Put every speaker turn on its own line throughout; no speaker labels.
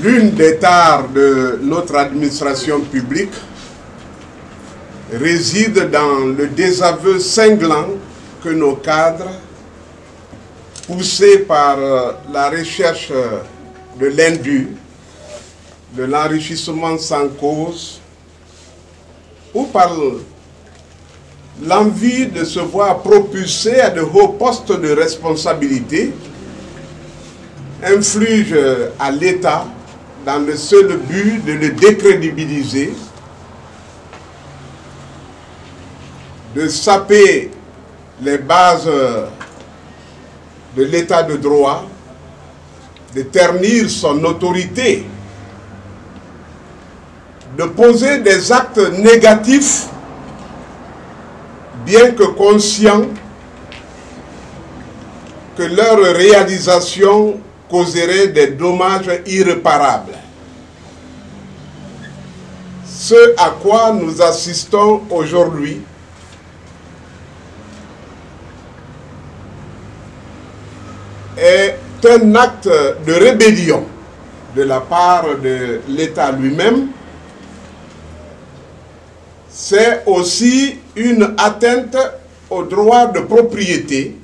L'une des tares de notre administration publique réside dans le désaveu cinglant que nos cadres, poussés par euh, la recherche de l'indu, de l'enrichissement sans cause, ou par l'envie de se voir propulsé à de hauts postes de responsabilité, inflige à l'État dans le seul but de le décrédibiliser, de saper les bases de l'état de droit, de ternir son autorité, de poser des actes négatifs, bien que conscients que leur réalisation causerait des dommages irréparables. Ce à quoi nous assistons aujourd'hui est un acte de rébellion de la part de l'État lui-même. C'est aussi une atteinte au droit de propriété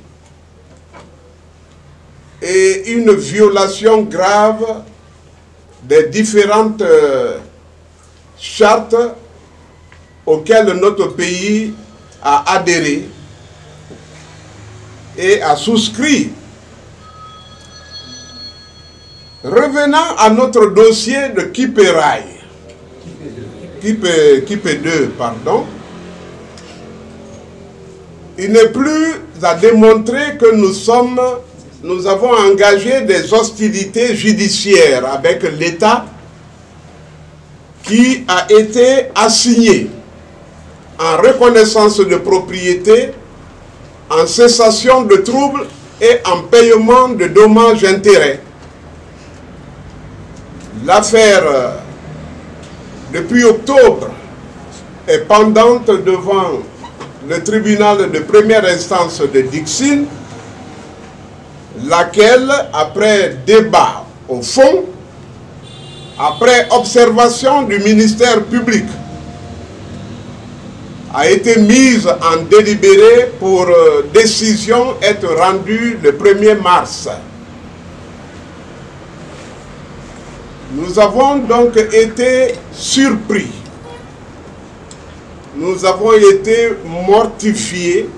et une violation grave des différentes chartes auxquelles notre pays a adhéré et a souscrit. Revenant à notre dossier de Kiperaï, Kipé, Kipé 2, pardon, il n'est plus à démontrer que nous sommes nous avons engagé des hostilités judiciaires avec l'État qui a été assigné en reconnaissance de propriété, en cessation de troubles et en paiement de dommages-intérêts. L'affaire, depuis octobre, est pendante devant le tribunal de première instance de Dixine laquelle, après débat au fond, après observation du ministère public, a été mise en délibéré pour décision être rendue le 1er mars. Nous avons donc été surpris. Nous avons été mortifiés,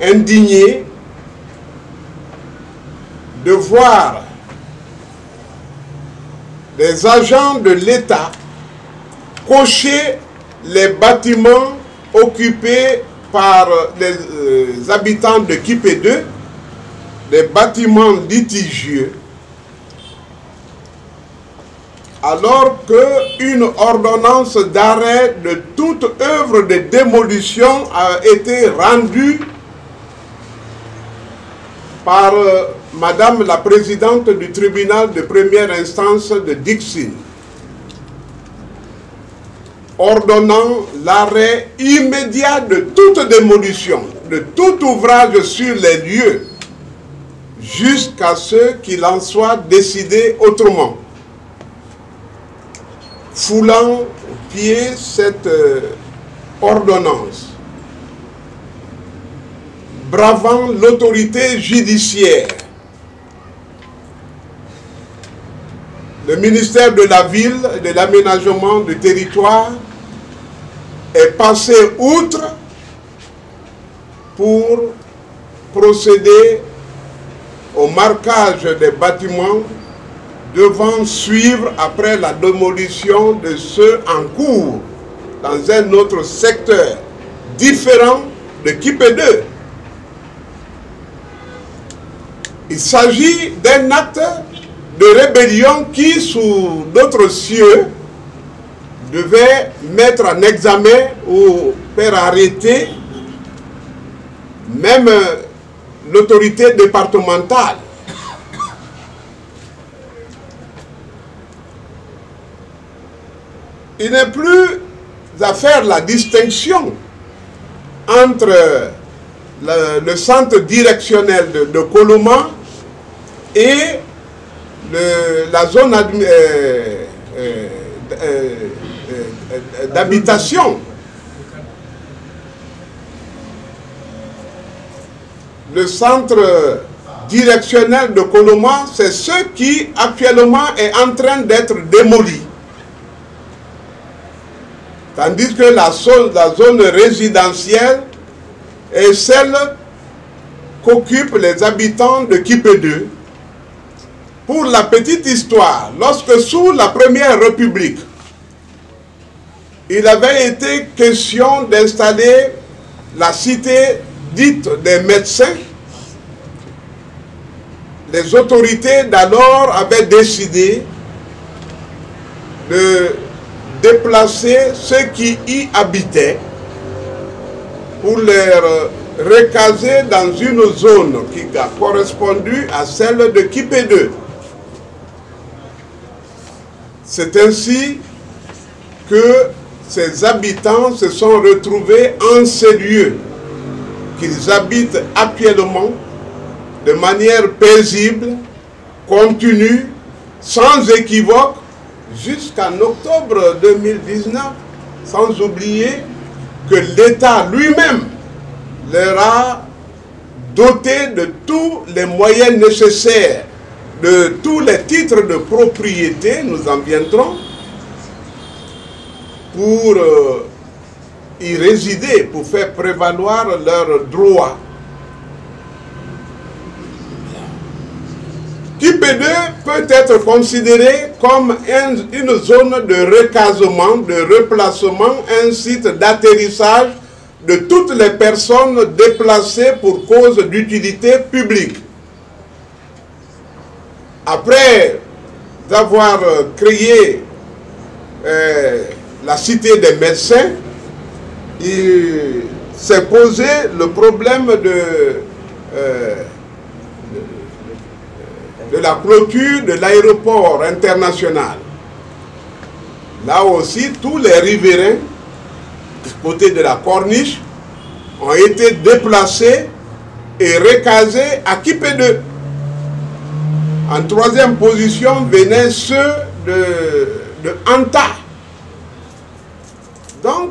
indignés de voir des agents de l'État cocher les bâtiments occupés par les, euh, habitants de Kipé 2, des bâtiments litigieux, alors qu'une ordonnance d'arrêt de toute œuvre de démolition a été rendue par euh, Madame la présidente du tribunal de première instance de Dixine, ordonnant l'arrêt immédiat de toute démolition, de tout ouvrage sur les lieux, jusqu'à ce qu'il en soit décidé autrement. Foulant au pied cette euh, ordonnance, bravant l'autorité judiciaire, le ministère de la Ville et de l'aménagement du territoire est passé outre pour procéder au marquage des bâtiments devant suivre après la démolition de ceux en cours dans un autre secteur différent de Kipé 2. Il s'agit d'un acte de rébellion qui, sous d'autres cieux, devait mettre en examen ou faire arrêter même l'autorité départementale. Il n'est plus à faire la distinction entre le, le centre directionnel de, de Coloma et la zone euh, euh, d'habitation. Le centre directionnel de Coloma, c'est ce qui actuellement est en train d'être démoli. Tandis que la zone, la zone résidentielle est celle qu'occupent les habitants de Kipe 2. Pour la petite histoire, lorsque sous la Première République, il avait été question d'installer la cité dite des médecins, les autorités d'alors avaient décidé de déplacer ceux qui y habitaient pour les recaser dans une zone qui a correspondu à celle de Kipé 2. C'est ainsi que ces habitants se sont retrouvés en ces lieux qu'ils habitent actuellement de manière paisible, continue, sans équivoque, jusqu'en octobre 2019, sans oublier que l'État lui-même leur a doté de tous les moyens nécessaires, de tous les titres de propriété, nous en viendrons, pour euh, y résider, pour faire prévaloir leurs droits. Kipede peut être considéré comme une zone de recasement, de replacement, un site d'atterrissage de toutes les personnes déplacées pour cause d'utilité publique. Après avoir créé euh, la cité des médecins, il s'est posé le problème de, euh, de la clôture de l'aéroport international. Là aussi, tous les riverains du côté de la corniche ont été déplacés et recasés à Kipé 2. En troisième position venaient ceux de, de Anta. Donc,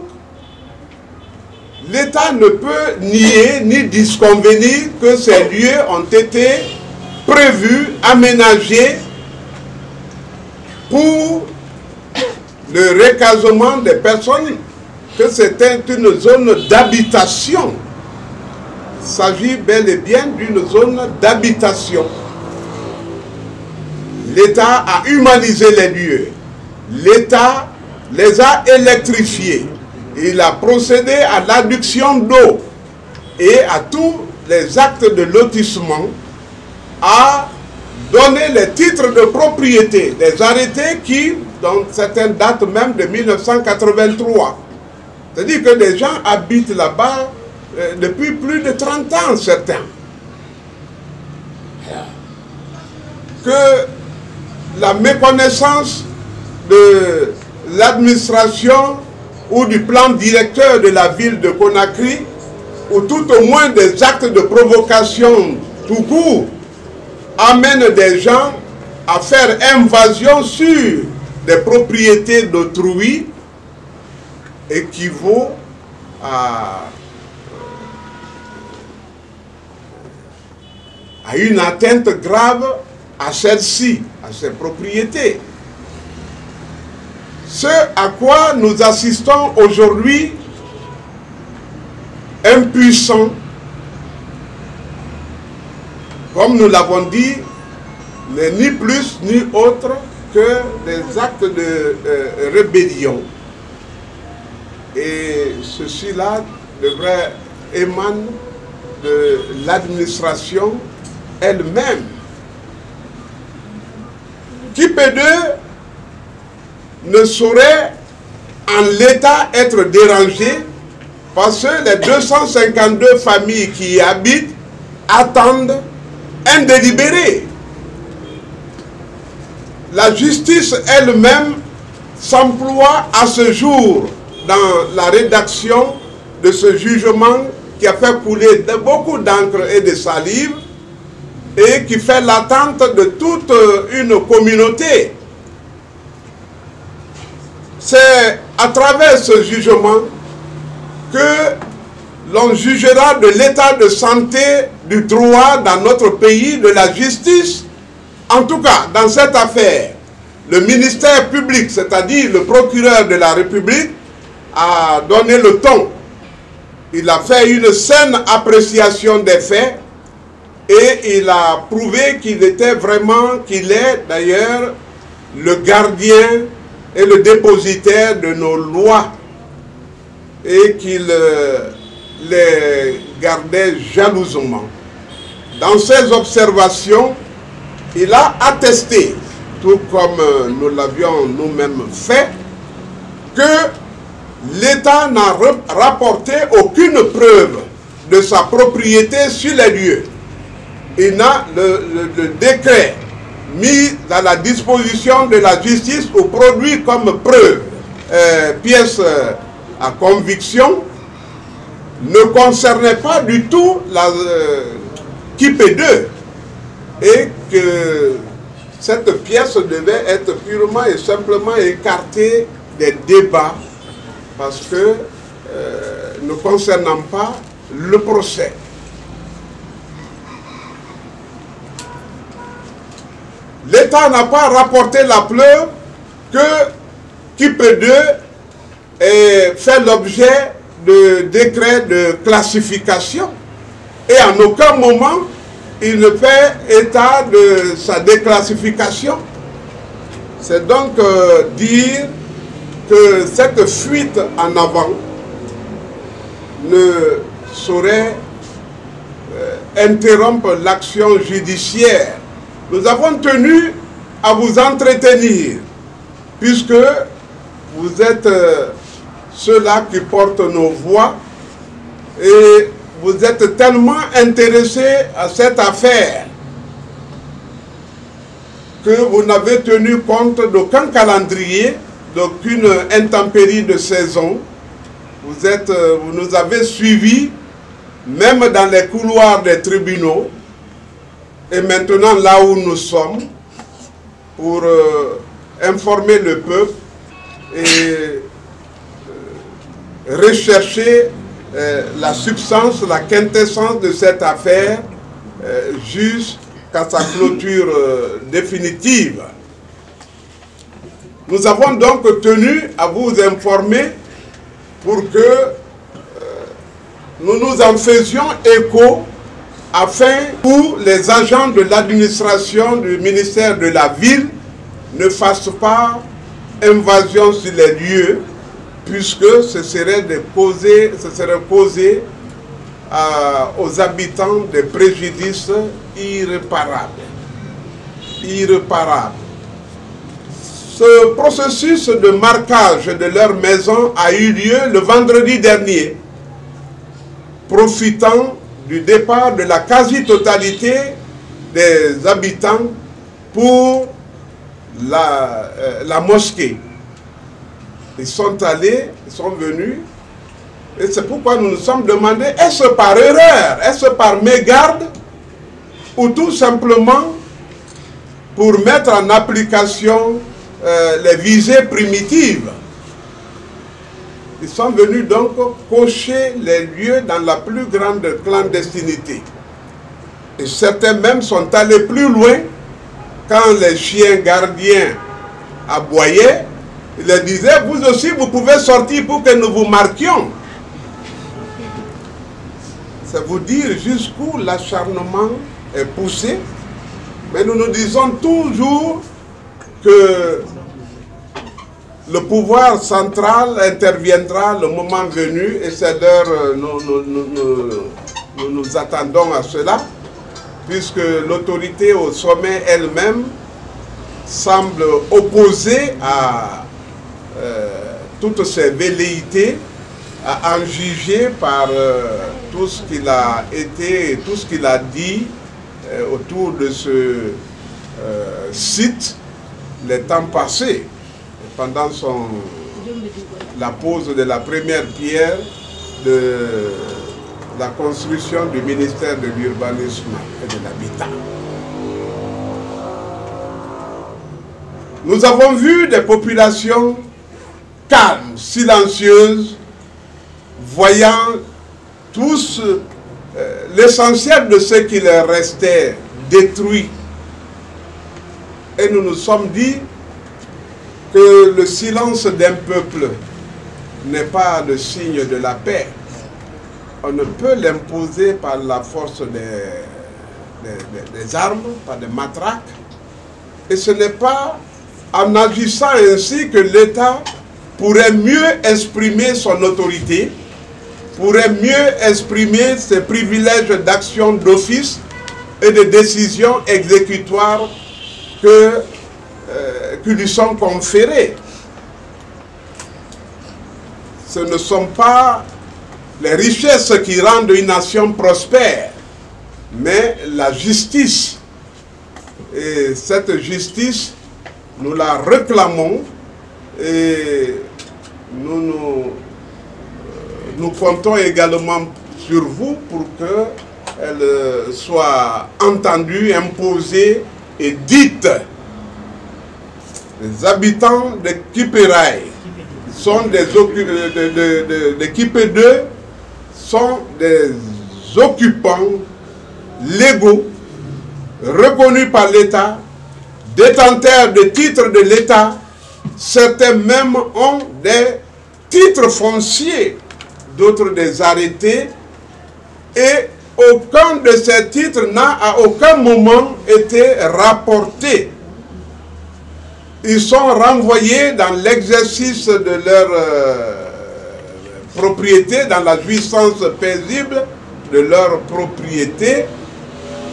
l'État ne peut nier ni disconvenir que ces lieux ont été prévus, aménagés pour le recasement des personnes que c'était une zone d'habitation. Il s'agit bel et bien d'une zone d'habitation. L'État a humanisé les lieux. L'État les a électrifiés. Il a procédé à l'adduction d'eau et à tous les actes de lotissement, a donné les titres de propriété, des arrêtés qui, dans certaines dates même de 1983, c'est-à-dire que les gens habitent là-bas euh, depuis plus de 30 ans, certains. Que la méconnaissance de l'administration ou du plan directeur de la ville de Conakry, ou tout au moins des actes de provocation tout court, amènent des gens à faire invasion sur des propriétés d'autrui équivaut à, à une atteinte grave à celle-ci, à ses propriétés. Ce à quoi nous assistons aujourd'hui, impuissants, comme nous l'avons dit, n'est ni plus ni autre que des actes de euh, rébellion. Et ceci-là devrait émaner de l'administration elle-même. Qui peut ne saurait en l'état être dérangé parce que les 252 familles qui y habitent attendent un délibéré. La justice elle-même s'emploie à ce jour dans la rédaction de ce jugement qui a fait couler beaucoup d'encre et de salive et qui fait l'attente de toute une communauté. C'est à travers ce jugement que l'on jugera de l'état de santé du droit dans notre pays, de la justice. En tout cas, dans cette affaire, le ministère public, c'est-à-dire le procureur de la République, a donné le ton. Il a fait une saine appréciation des faits et il a prouvé qu'il était vraiment, qu'il est d'ailleurs le gardien et le dépositaire de nos lois et qu'il euh, les gardait jalousement. Dans ses observations, il a attesté, tout comme euh, nous l'avions nous-mêmes fait, que l'État n'a rapporté aucune preuve de sa propriété sur les lieux. Il n'a le, décret mis à la disposition de la justice ou produit comme preuve, euh, pièce euh, à conviction, ne concernait pas du tout la euh, qui 2 et que cette pièce devait être purement et simplement écartée des débats parce que euh, ne concernant pas le procès. L'État n'a pas rapporté la preuve que Kipe 2 ait fait l'objet de décret de classification et en aucun moment il ne fait état de sa déclassification. C'est donc euh, dire que cette fuite en avant ne saurait euh, interrompre l'action judiciaire. Nous avons tenu à vous entretenir, puisque vous êtes euh, ceux-là qui portent nos voix et vous êtes tellement intéressés à cette affaire que vous n'avez tenu compte d'aucun calendrier, d'aucune intempérie de saison. Vous, êtes, euh, vous nous avez suivis, même dans les couloirs des tribunaux, et maintenant là où nous sommes, pour euh, informer le peuple et rechercher euh, la substance, la quintessence de cette affaire euh, jusqu'à sa clôture euh, définitive. Nous avons donc tenu à vous informer pour que nous nous en faisions écho afin que les agents de l'administration du ministère de la Ville ne fassent pas invasion sur les lieux puisque ce serait de poser, ce serait poser aux habitants des préjudices irréparables. Irréparables. Ce processus de marquage de leur maison a eu lieu le vendredi dernier, profitant du départ de la quasi-totalité des habitants pour la, euh, la mosquée. Ils sont allés, ils sont venus. Et c'est pourquoi nous nous sommes demandé, est-ce par erreur, est-ce par mégarde, ou tout simplement pour mettre en application euh, les visées primitives. Ils sont venus donc cocher les lieux dans la plus grande clandestinité. Et certains même sont allés plus loin quand les chiens gardiens aboyaient il leur disait, vous aussi, vous pouvez sortir pour que nous vous marquions. C'est vous dire jusqu'où l'acharnement est poussé. Mais nous nous disons toujours que le pouvoir central interviendra le moment venu et c'est d'heure euh, nous, nous, nous, attendons à cela puisque l'autorité au sommet elle-même semble opposée à euh, toutes ces velléités à en juger par euh, tout ce qu'il a été, tout ce qu'il a dit autour de ce site les temps passés, pendant la pose de la première pierre de la construction du ministère de l'urbanisme et de l'habitat. Nous avons vu des populations calmes, silencieuses, voyant tous euh, l'essentiel de ce qui leur restait détruit. Et nous nous sommes dit, que le silence d'un peuple n'est pas le signe de la paix. On ne peut l'imposer par la force des, des, armes, par des matraques. Et ce n'est pas en agissant ainsi que l'État pourrait mieux exprimer son autorité, pourrait mieux exprimer ses privilèges d'action d'office et de décision exécutoire que, qui lui sont conférés. Ce ne sont pas les richesses qui rendent une nation prospère, mais la justice. Et cette justice, nous la réclamons et nous nous, nous comptons également sur vous pour qu'elle soit entendue, imposée et dite. Les habitants de Kiperaï sont des de, de, 2 sont des occupants légaux reconnus par l'État, détenteurs de titres de l'État, certains même ont des titres fonciers, d'autres des arrêtés, et aucun de ces titres n'a à aucun moment été rapporté. Ils sont renvoyés dans l'exercice de leur euh, propriété, dans la jouissance paisible de leur propriété,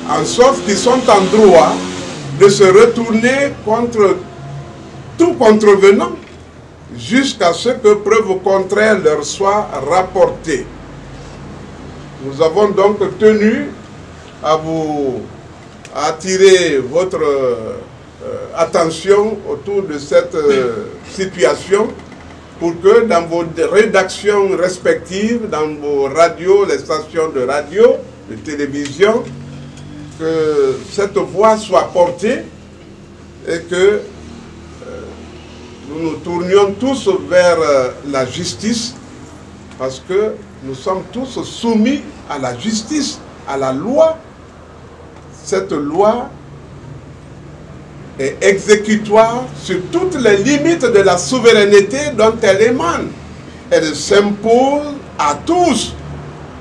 en sorte qu'ils sont en droit de se retourner contre tout contrevenant jusqu'à ce que preuve contraire leur soit rapportée. Nous avons donc tenu à vous attirer votre attention autour de cette euh, situation pour que dans vos rédactions respectives, dans vos radios, les stations de radio, de télévision, que cette voix soit portée et que euh, nous nous tournions tous vers la justice parce que nous sommes tous soumis à la justice, à la loi. Cette loi est exécutoire sur toutes les limites de la souveraineté dont elle émane. Elle s'impose à tous.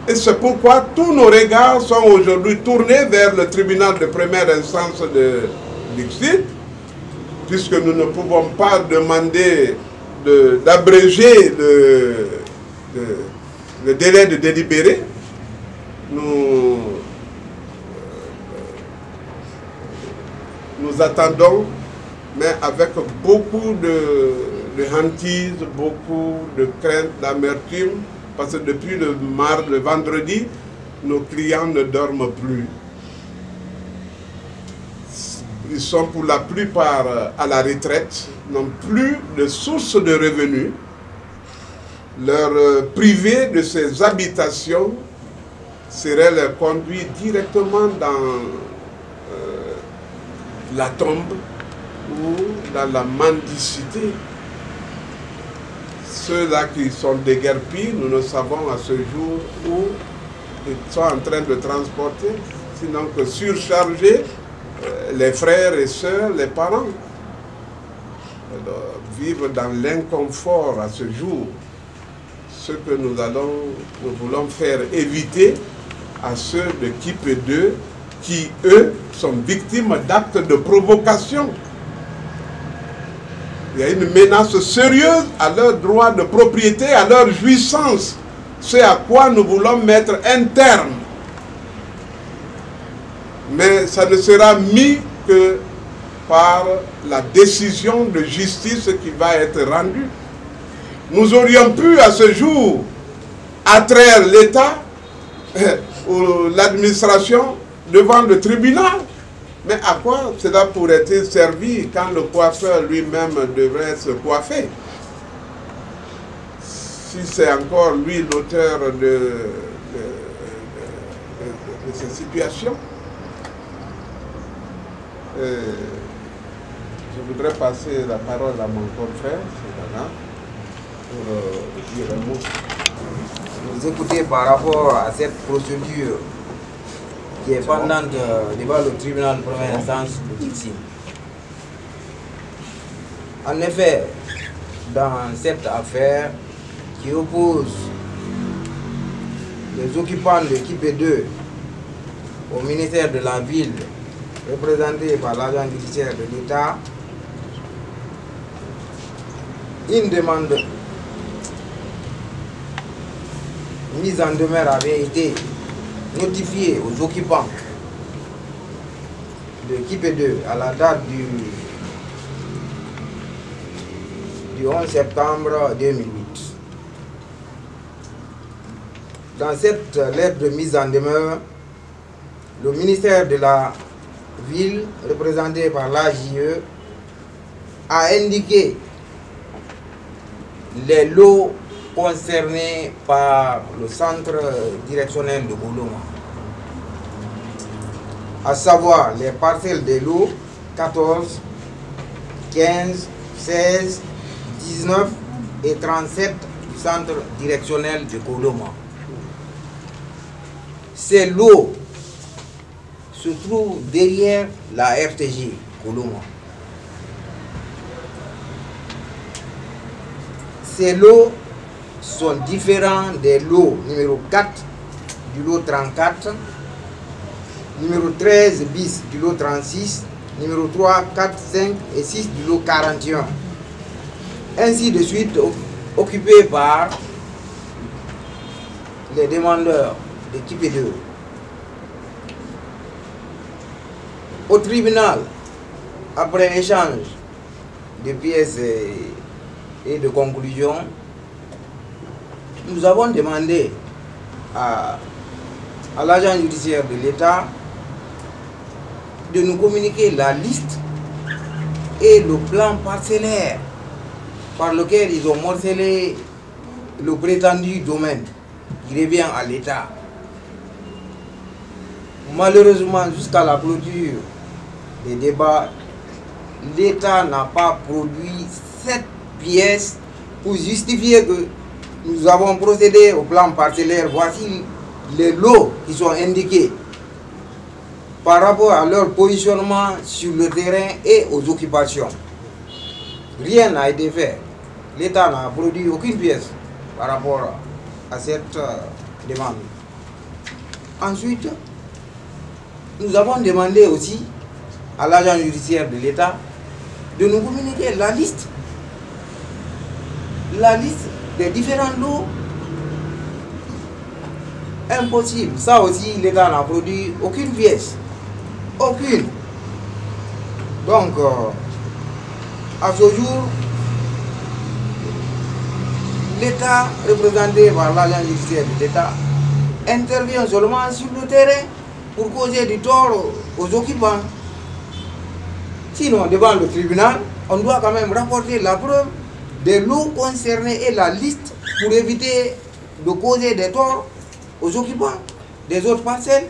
Et c'est pourquoi tous nos regards sont aujourd'hui tournés vers le tribunal de première instance de Dixit, puisque nous ne pouvons pas demander d'abréger le, le délai de délibérer, nous, nous attendons, mais avec beaucoup de, hantise, beaucoup de crainte, d'amertume, parce que depuis le, le vendredi, nos clients ne dorment plus. Ils sont pour la plupart à la retraite, n'ont plus de source de revenus leur euh, priver de ces habitations serait leur conduire directement dans la tombe ou dans la mendicité. Ceux-là qui sont déguerpis, nous ne savons à ce jour où ils sont en train de transporter, sinon que surcharger euh, les frères et sœurs, les parents. vivre dans l'inconfort à ce jour ce que nous, allons, nous voulons faire éviter à ceux de KIP 2 qui, eux, sont victimes d'actes de provocation. Il y a une menace sérieuse à leur droit de propriété, à leur jouissance. C'est à quoi nous voulons mettre un terme. Mais ça ne sera mis que par la décision de justice qui va être rendue nous aurions pu à ce jour attraire l'État ou l'administration devant le tribunal. Mais à quoi cela pourrait-il servir quand le coiffeur lui-même devrait se coiffer? Si c'est encore lui l'auteur de, ces situations. Euh, je voudrais passer la parole à mon confrère, Sylvana, pour euh, dire un mot.
Vous écoutez par rapport à cette procédure qui est pendante devant le tribunal de première instance de Tixi. En effet, dans cette affaire qui oppose les occupants de l'équipe 2 au ministère de la Ville, représenté par l'agent judiciaire de l'État, une demande mise en demeure avait été notifiée aux occupants de l'équipe 2 à la date du, du 11 septembre 2008. Dans cette lettre de mise en demeure, le ministère de la Ville, représenté par l'AJE, a indiqué les lots concernés par le centre directionnel de Boloma, à savoir les parcelles des lots 14, 15, 16, 19 et 37 du centre directionnel de Koloma. Ces lots se trouvent derrière la RTG Koloma. Ces lots sont différents des lots numéro 4 du lot 34, numéro 13 bis du lot 36, numéro 3, 4, 5 et 6 du lot 41. Ainsi de suite, occupés par les demandeurs d'équipe 2. Au tribunal, après échange de pièces et de conclusions, nous avons demandé à, l'agent judiciaire de l'État de nous communiquer la liste et le plan parcellaire par lequel ils ont morcelé le prétendu domaine qui revient à l'État. Malheureusement, jusqu'à la clôture des débats, l'État n'a pas produit cette pièce pour justifier que nous avons procédé au plan parcellaire. Voici les lots qui sont indiqués par rapport à leur positionnement sur le terrain et aux occupations. Rien n'a été fait. L'État n'a produit aucune pièce par rapport à cette euh, demande. Ensuite, nous avons demandé aussi à l'agent judiciaire de l'État de nous communiquer la liste. La liste des différents lots. Impossible. Ça aussi, l'État n'a produit aucune pièce. Aucune. Donc, euh, à ce jour, l'État, représenté par l'agent judiciaire de l'État, intervient seulement sur le terrain pour causer du tort aux occupants. Sinon, devant le tribunal, on doit quand même rapporter la preuve des lots concernés et la liste pour éviter de causer des torts aux occupants des autres parcelles,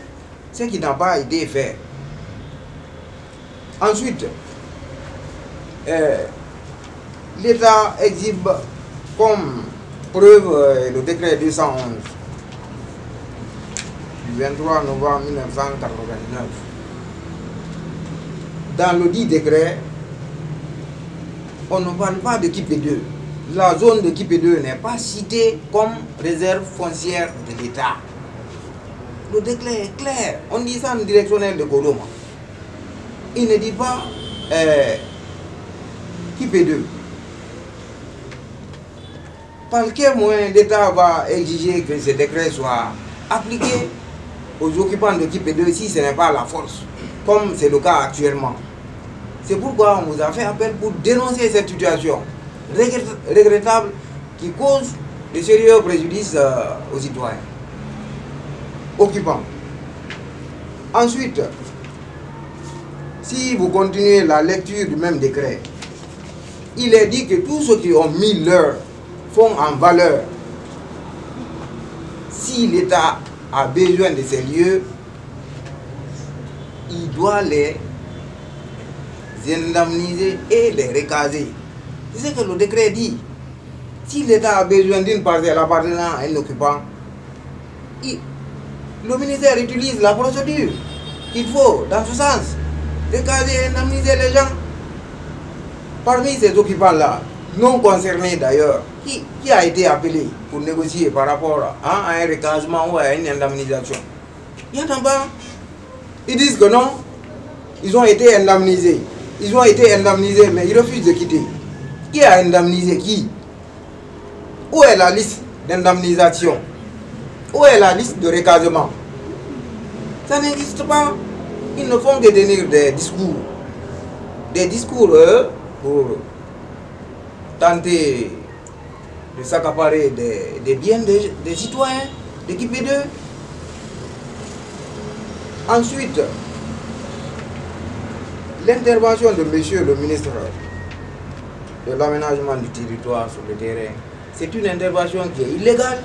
ce qui n'a pas été fait. Ensuite, euh, l'État exhibe comme preuve euh, le décret 211 du 23 novembre 1989. Dans le dit décret, on ne parle pas d'équipe 2. La zone d'équipe 2 n'est pas citée comme réserve foncière de l'État. Le décret est clair. On dit ça en directionnel de Coloma. Il ne dit pas euh, 2. Par quel moyen l'État va exiger que ce décret soit appliqué aux occupants de l'équipe 2 si ce n'est pas la force, comme c'est le cas actuellement? C'est pourquoi on vous a fait appel pour dénoncer cette situation regrettable qui cause de sérieux préjudices euh, aux citoyens occupants. Ensuite, si vous continuez la lecture du même décret, il est dit que tous ceux qui ont mis leur fonds en valeur, si l'État a besoin de ces lieux, il doit les indemniser et les recaser. C'est ce que le décret dit. Si l'État a besoin d'une parcelle appartenant à un occupant, il- le ministère utilise la procédure qu'il faut dans ce sens. Recaser et indemniser les gens. Parmi ces occupants-là, non concernés d'ailleurs, qui, a été appelé pour négocier par rapport à, un recasement ou à une indemnisation? Il y a pas. Ils disent que non, ils ont été indemnisés. Ils ont été indemnisés, mais ils refusent de quitter. Qui a indemnisé qui? Où est la liste d'indemnisation? Où est la liste de recasement? Ça n'existe pas. Ils ne font que tenir des discours. Des discours eux, pour tenter de s'accaparer des, des biens des, des citoyens, d'équiper d'eux. Ensuite, l'intervention de monsieur le ministre de l'aménagement du territoire sur le terrain, c'est une intervention qui est illégale.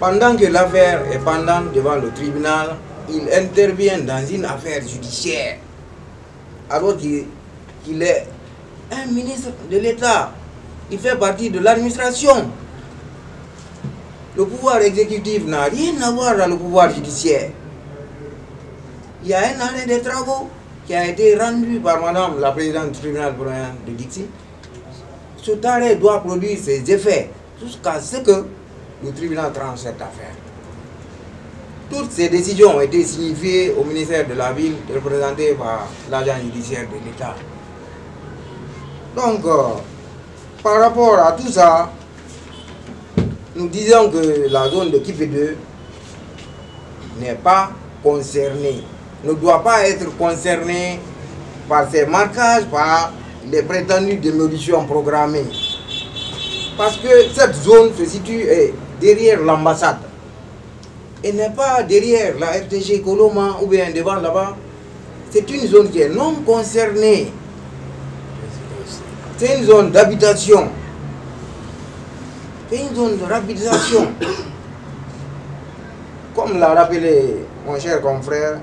Pendant que l'affaire est pendante devant le tribunal, il intervient dans une affaire judiciaire, alors qu'il est un ministre de l'État. Il fait partie de l'administration. Le pouvoir exécutif n'a rien à voir dans le pouvoir judiciaire. Il y a un arrêt des travaux qui a été rendu par madame la présidente du tribunal de Dixie. Cet arrêt doit produire ses effets jusqu'à ce que le tribunal tranche cette affaire. Toutes ces décisions ont été signifiées au ministère de la Ville, représenté par l'agent judiciaire de l'État. Donc, euh, par rapport à tout ça, nous disons que la zone de Kipé 2 n'est pas concernée, ne doit pas être concernée par ces marquages, par les prétendues démolitions programmées. Parce que cette zone se situe derrière l'ambassade et n'est pas derrière la RTG Coloma ou bien devant là-bas. C'est une zone qui est non concernée. C'est une zone d'habitation. C'est une zone de habitation. Comme l'a rappelé mon cher confrère,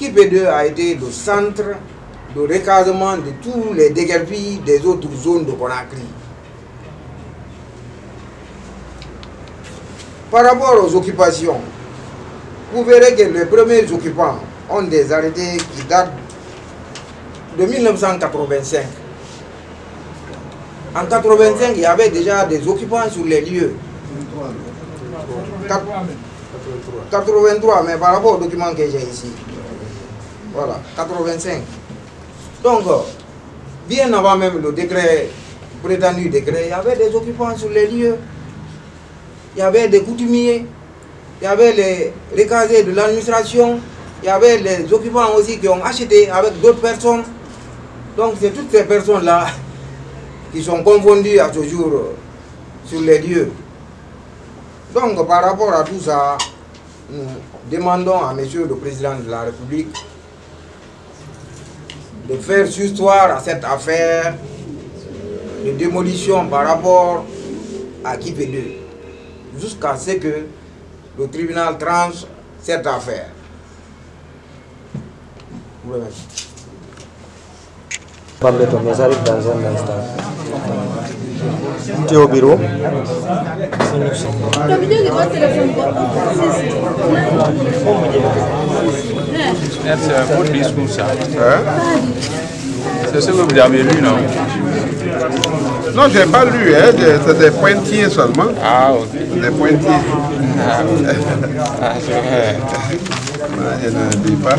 Kipé 2 a été le centre de recasement de tous les déguerpis des autres zones de Conakry. Par rapport aux occupations, vous verrez que les premiers occupants ont des arrêtés qui datent de 1985. En 85, il y avait déjà des occupants sur les lieux. 83, mais par rapport aux documents que j'ai ici. Voilà, 85. Donc, bien avant même le décret, prétendu décret, il y avait des occupants sur les lieux. Il y avait des coutumiers, il y avait les recasés de l'administration, il y avait les occupants aussi qui ont acheté avec d'autres personnes. Donc, c'est toutes ces personnes-là qui sont confondues à ce jour euh, sur les lieux. Donc, par rapport à tout ça, nous demandons à Monsieur le Président de la République de faire sursoir à cette affaire de démolition par rapport à Kipé 2, jusqu'à ce que le tribunal tranche cette affaire.
Parler ton mais j'arrive dans un instant. Tu es au bureau
C'est un beau discours ça. C'est ce que vous avez lu, non?
Non, je n'ai pas lu, hein, c'est des pointillés seulement.
Ah, ok.
Des pointillés.
Ah, ah, c'est vrai.
Je ne dis pas.